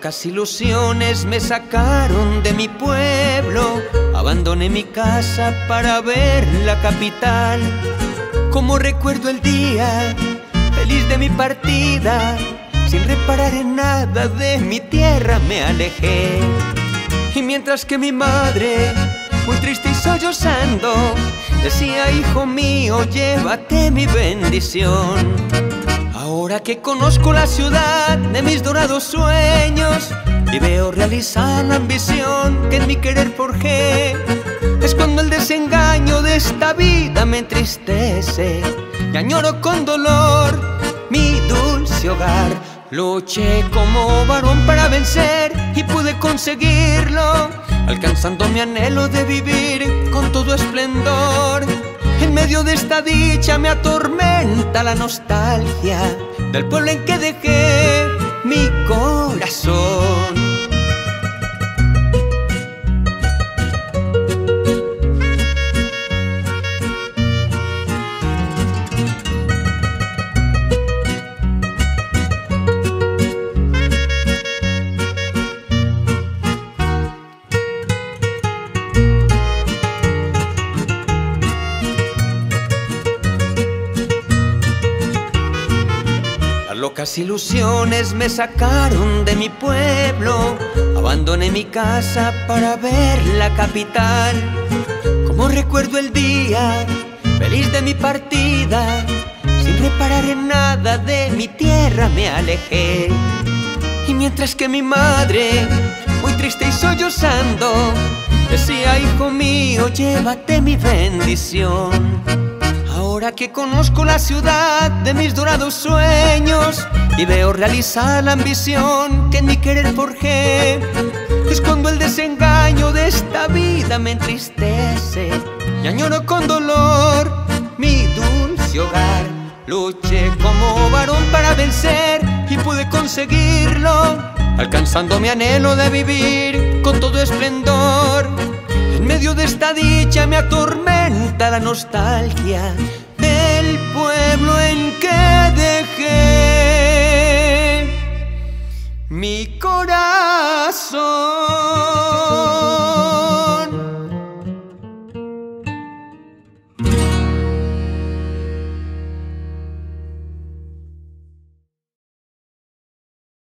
locas ilusiones me sacaron de mi pueblo, abandoné mi casa para ver la capital. Como recuerdo el día feliz de mi partida, sin reparar en nada de mi tierra me alejé. Y mientras que mi madre, muy triste y sollozando, decía, hijo mío, llévate mi bendición. Ahora que conozco la ciudad de mis dorados sueños y veo realizar la ambición que en mi querer forjé, es cuando el desengaño de esta vida me entristece y añoro con dolor mi dulce hogar. Luché como varón para vencer y pude conseguirlo, alcanzando mi anhelo de vivir con todo esplendor. De esta dicha me atormenta la nostalgia del pueblo en que dejé mi corazón. Locas ilusiones me sacaron de mi pueblo, abandoné mi casa para ver la capital. Como recuerdo el día feliz de mi partida, sin reparar en nada de mi tierra me alejé. Y mientras que mi madre, muy triste y sollozando, decía, hijo mío, llévate mi bendición. Ahora que conozco la ciudad de mis dorados sueños y veo realizar la ambición que en mi querer forjé, es cuando el desengaño de esta vida me entristece y añoro con dolor mi dulce hogar. Luché como varón para vencer y pude conseguirlo, alcanzando mi anhelo de vivir con todo esplendor. En medio de esta dicha me atormenta la nostalgia pueblo en que dejé